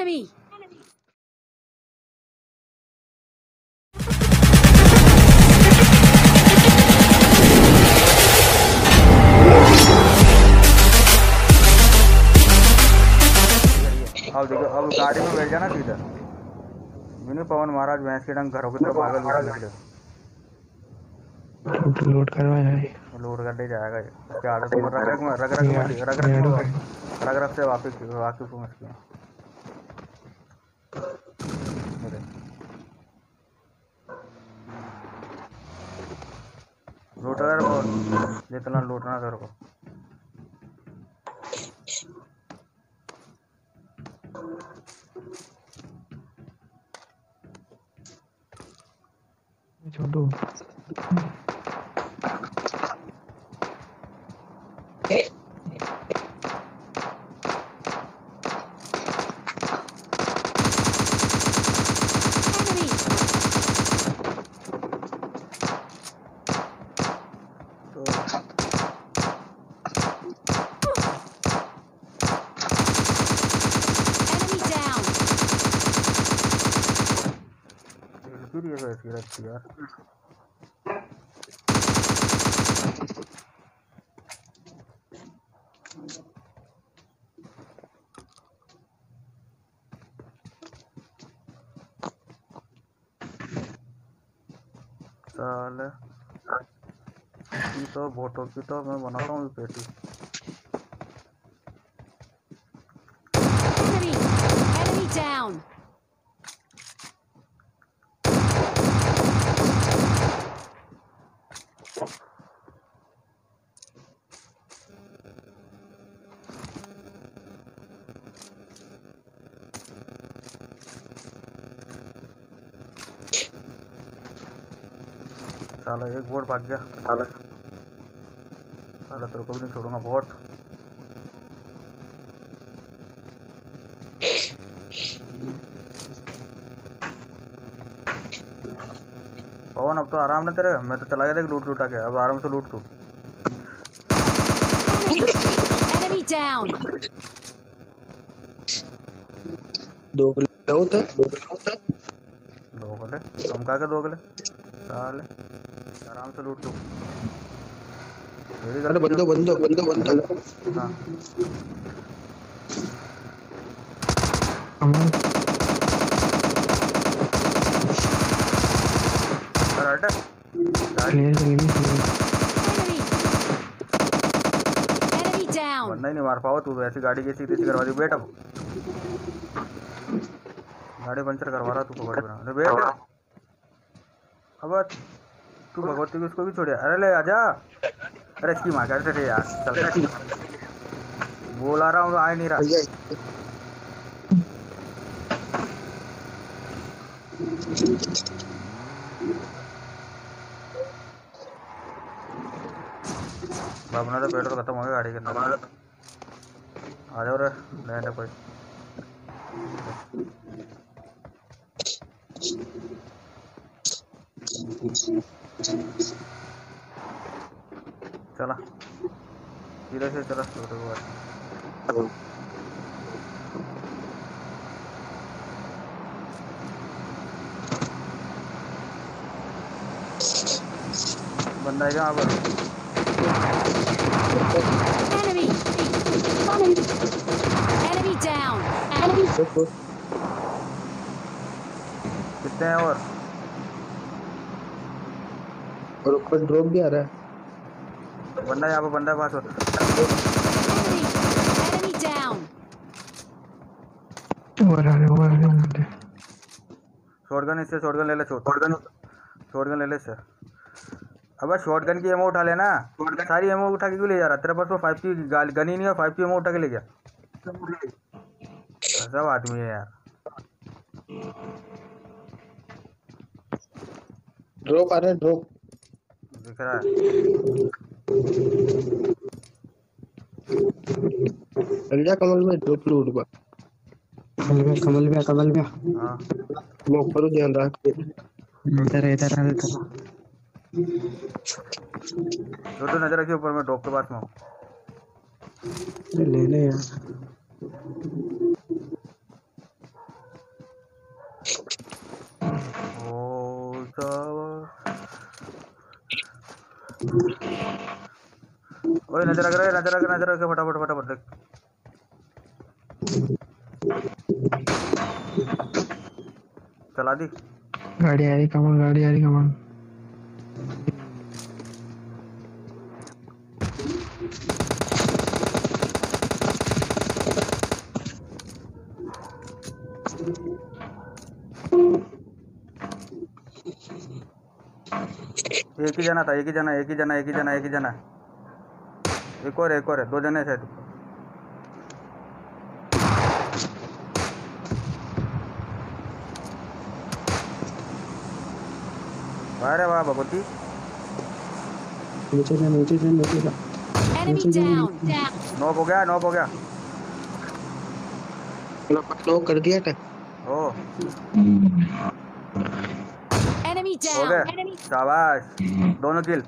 Enemy! अब देखो अब गाड़ी में बैठ जाना सीधा मैंने पवन महाराज भैंस के डंग घरों की तरफ़ पागल लूट निकले लोड लोड करवा जाए लोड कर ले जाएगा ये। उसके आदत में रग रग में रग रग में रग रग में रग रग से वापिस वाकिफ हूँ इसके है। बहुत जितना लूटना तेरे को। छोटू Enemy! तो Enemy down! क्यों ये वैसी रखी यार की तो वोटों की तो मैं बनाता हूँ पेटी down! साला एक वोट भाग गया। साला। साला तेरे को भी नहीं छोड़ूँगा वोट पवन अब तो आराम ना तेरे। मैं तो चला गया था लूट लूटा के। अब आराम से लूट तू। Enemy down! दो होता दो होता दो गले? हम का के दो गले। साले। आराम से लूट तू अरे बंदो बंदो बंदो बंदो हाँ। अरे ही नहीं मार पाओ तू ऐसी गाड़ी की सीधी सी करवा दी बैठ अब। गाड़ी पंचर करवा रहा तू पकड़ बैठ। अब तू भगवती को इसको भी छोड़िया. अरे ले आजा. अरे इसकी माँ कैसे थे यार. चल. बोला रहा हूँ आ नहीं रहा. बाबू तो पेट्रोल खत्म हो गया गाड़ी के अंदर. आ जाओ रे लैंड है कोई. चला. धीरे से चला छोटे को? बात बंदा है यहाँ पर Enemy! Enemy down! कितने हैं और और ऊपर ड्रॉप भी आ रहा है। बंदा यहाँ पे बंदा पास! Enemy और आ रहे और आ रहे बंदे। शॉटगन इससे शॉटगन ले ले शॉटगन शॉटगन ले ले इससे। अबे शॉटगन की एमो उठा लेना सारी एमो उठा के क्यों ले जा रहा? तेरे पास तो फाइव की गन ही नहीं है फाइव की एमो उठा के ले गया। सब आदमी है यार। ड्रॉप आ रहा है ड्रॉप दिख रहा है अल्लाह कमल में दो फ्लूट बा। कमल में कमल में कमल में। हाँ। लोग पर ध्यान रख के। इधर इधर आ इधर। छोटो नज़र रखिए ऊपर मैं डॉग के पास में। हूँ ले ले यार। ओ सावा तो। ओए, नज़र आ रहा है नज़र आ रहा, नज़र आ रहा, फटाफट फटाफट देख। चला दी। गाड़ी आ रही कमान गाड़ी आ रही कमान एक ही जना था एक ही जना एक ही जना एक ही जना एक ही जना। एक और एक और है दो जने शायद। अरे वाह भगवती। नीचे जा नीचे जा नीचे जा down. Down. नॉक हो गया नॉक हो गया। नॉक कर दिया था। ओ। Enemy हो Enemy. शाबाश। दोनों किल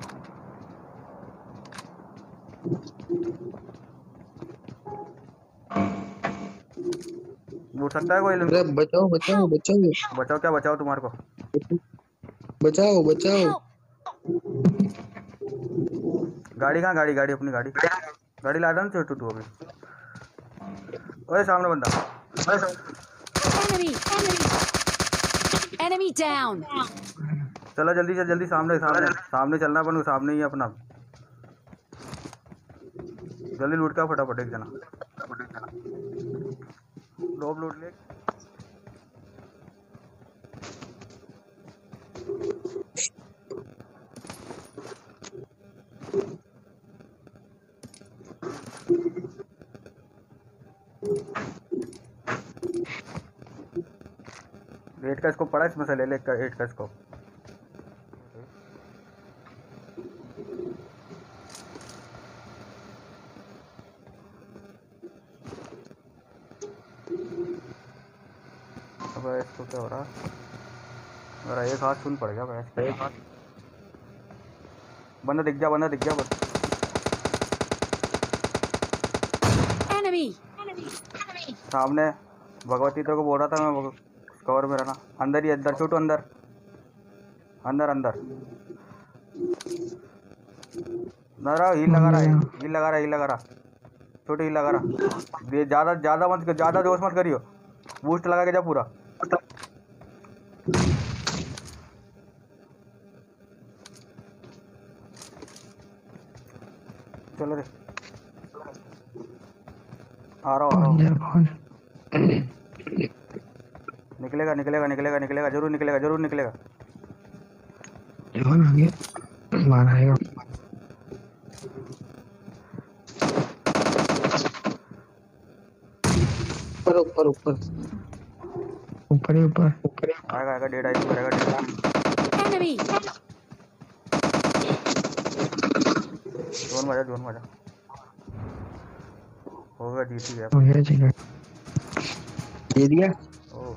उठ सकता है कोई अरे बचाओ बचाओ बचाओ। बचाओ क्या बचाओ तुम्हारे को? बचाओ बचाओ। गाड़ी कहाँ गाड़ी गाड़ी अपनी गाड़ी? गाड़ी ला छोटू तू अभी। ओए सामने बंदा। Enemy. Enemy. Enemy down. चलो जल्दी से जल्दी सामने सामने। सामने चलना अपन को सामने ही है अपना। जल्दी लूट का फटाफट एक जना। लोब लूट ले। एट का इसको पड़ा इसमें से ले ले एट का इसको अब इसको क्या हो रहा मेरा एक हाथ सुन पड़ गया एक। हाथ बंदा दिख गया बंदा दिख गया बस। Enemy. सामने भगवती तेरे को बोल रहा था मैं कवर में रहना। अंदर ही अंदर छोटू अंदर। अंदर अंदर। ना रहा हील लगा रहा है हील लगा रहा है हील लगा रहा। छोटू हील लगा रहा। ये ज़्यादा ज़्यादा मत ज़्यादा जोश मत करियो। बूस्ट लगा के जा पूरा। चलो रे। आ रहा हूँ, निकलेगा निकलेगा निकलेगा निकलेगा ज़रूर निकलेगा ज़रूर निकलेगा। कौन आ गया। बाहर आएगा। ऊपर ऊपर ऊपर। ऊपर ही ऊपर। ऊपर ही आएगा आएगा डेढ़ आई आएगा डेढ़ एनिमी जोन मज़ा जोन मज़ा होगा जीत गया। हो गया जी दे दिया? ओ।